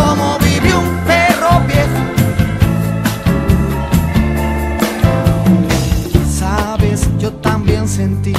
cómo vive un perro viejo. Sabes, yo también sentí